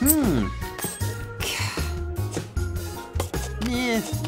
Hmm. Yeah.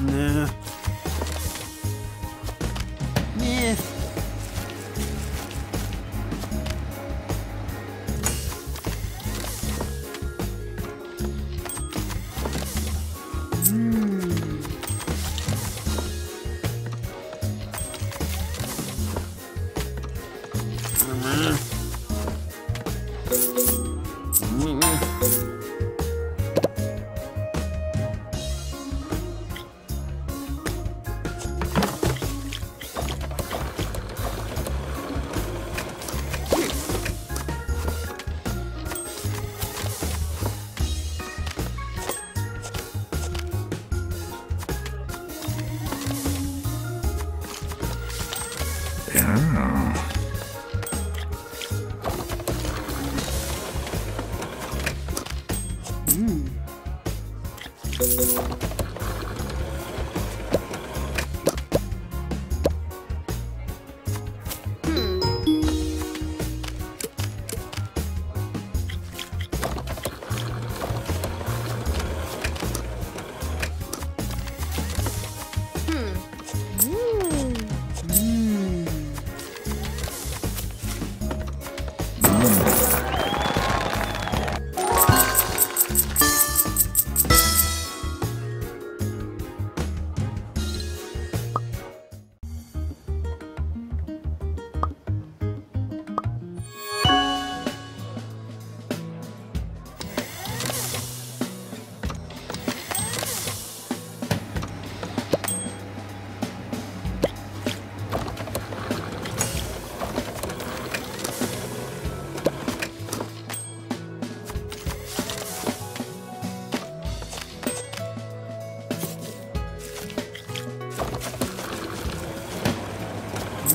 Nah. Yeah.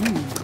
Mm.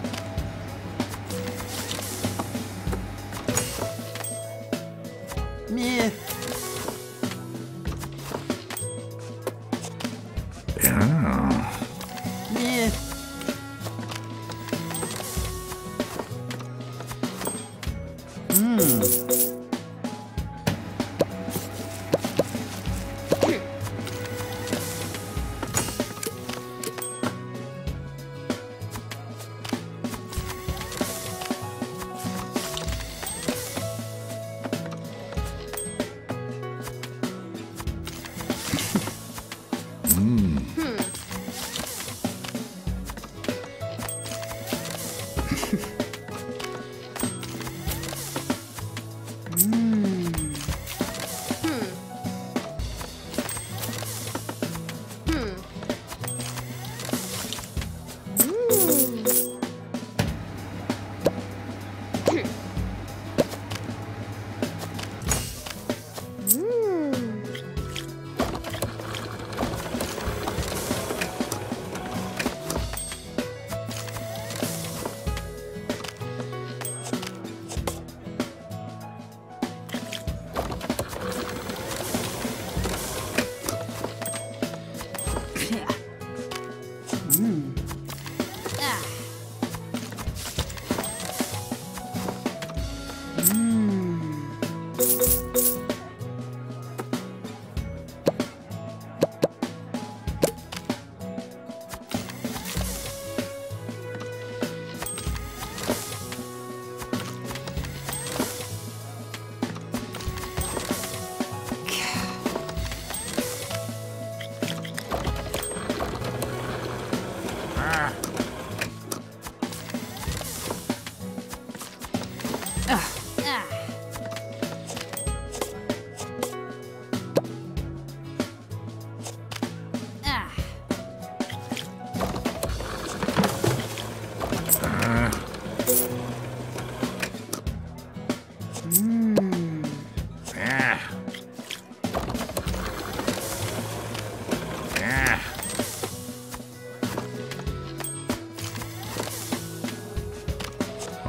Ah.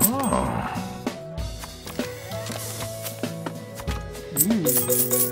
Oh. Ah.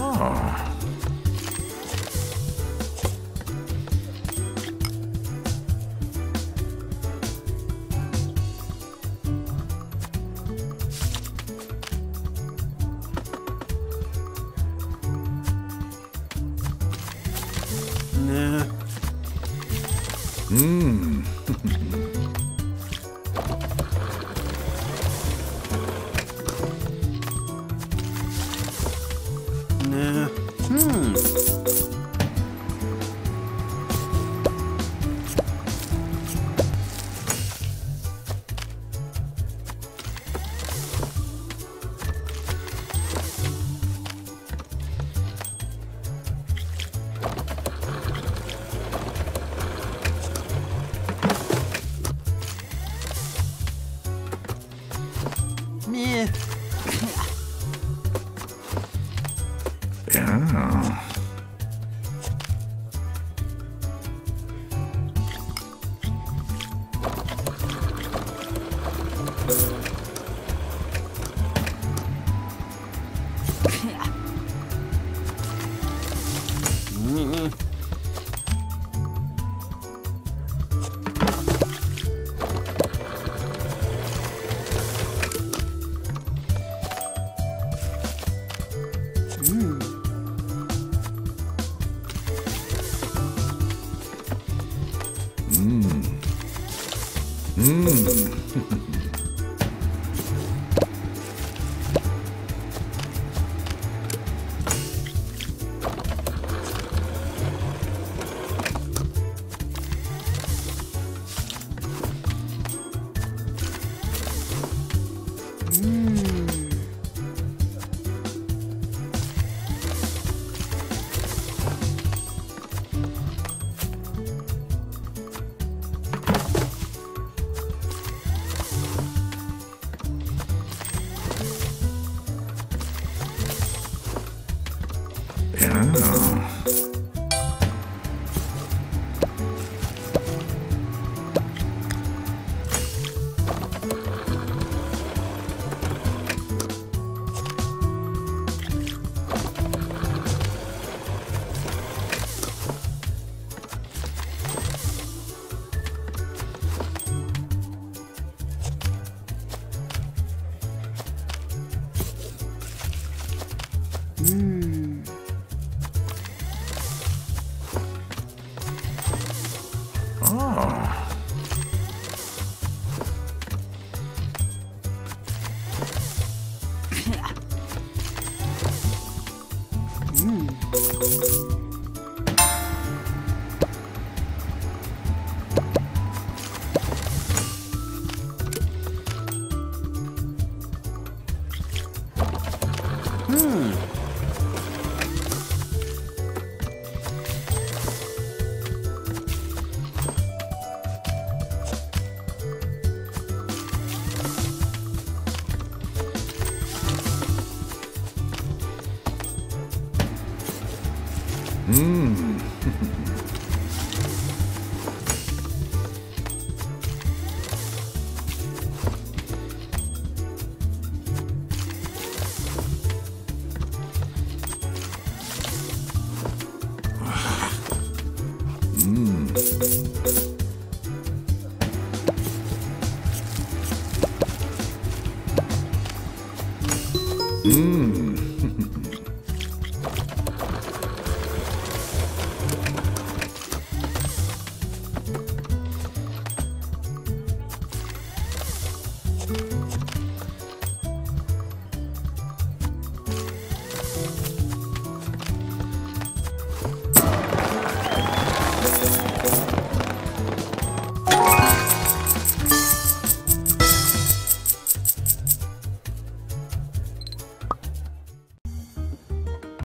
어. Yeah. Mm. 음. 음.